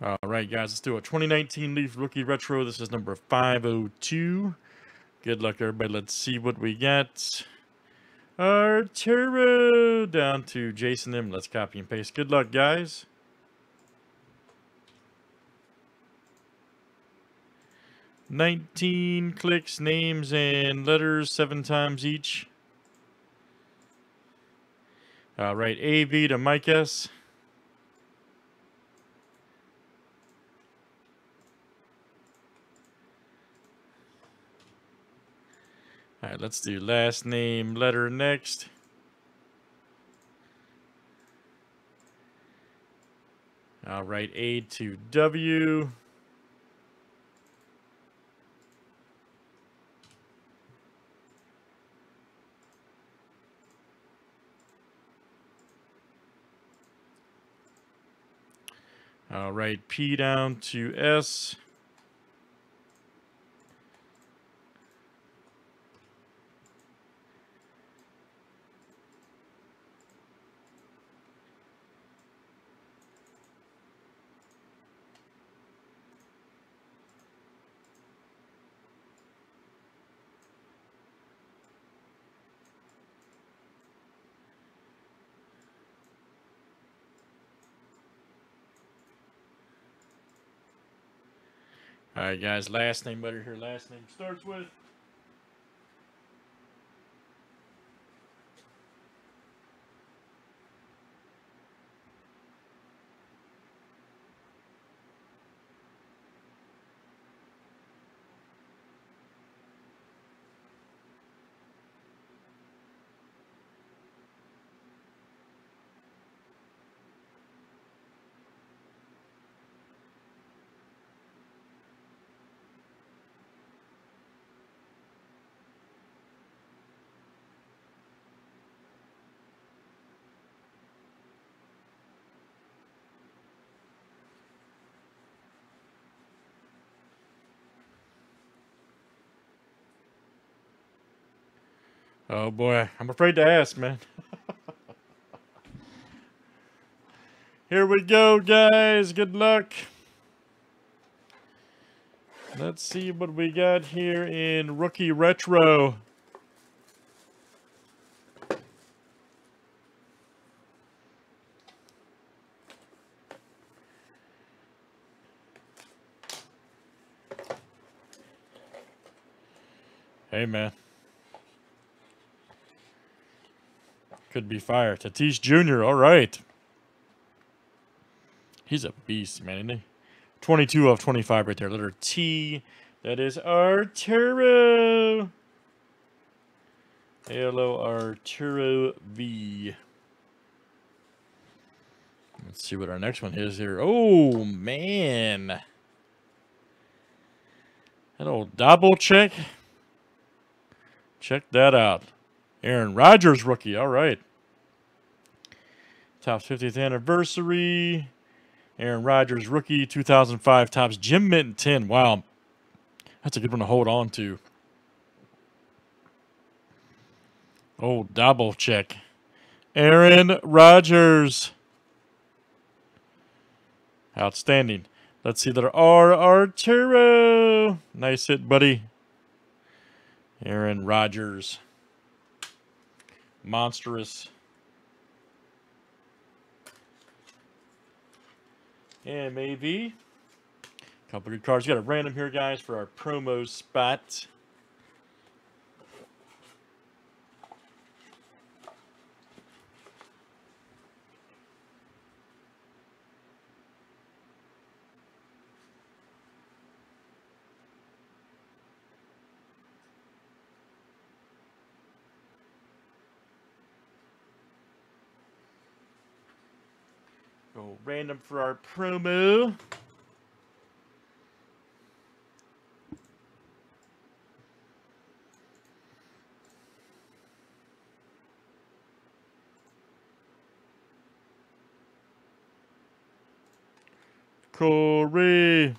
All right, guys, let's do a 2019 Leaf Rookie Retro. This is number 502. Good luck, everybody. Let's see what we get. Arturo down to Jason M. Let's copy and paste. Good luck, guys. Nineteen clicks, names, and letters seven times each. All right, AV to Mike S. Let's do last name, letter next. I'll write A to W. I'll write P down to S. All right, guys. Last name letter here. Last name starts with. Oh boy, I'm afraid to ask, man. Here we go, guys. Good luck. Let's see what we got here in Rookie Retro. Hey, man. Could be fire. Tatis Jr., all right. He's a beast, man, isn't he? 22 of 25 right there. Letter T. That is Arturo. Hello, Arturo V. Let's see what our next one is here. Oh, man. That old double check. Check that out. Aaron Rodgers rookie. All right. Topps 50th anniversary. Aaron Rodgers rookie 2005 Topps Jim Minton 10. Wow. That's a good one to hold on to. Oh, double check. Aaron Rodgers. Outstanding. Let's see that R. Arturo. Nice hit, buddy. Aaron Rodgers. Monstrous. MAV. Couple good cards. We got a random here, guys, for our promo spot. Go random for our promo. Corey.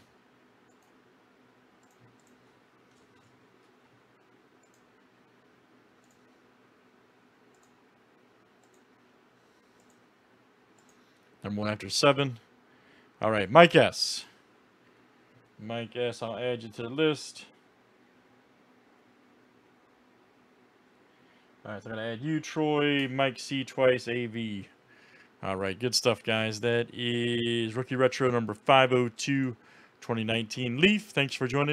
Number one after seven. All right, Mike S. Mike S. I'll add you to the list. All right, so I'm going to add you, Troy, Mike C twice, AV. All right, good stuff, guys. That is Rookie Retro number 502 2019 Leaf. Thanks for joining.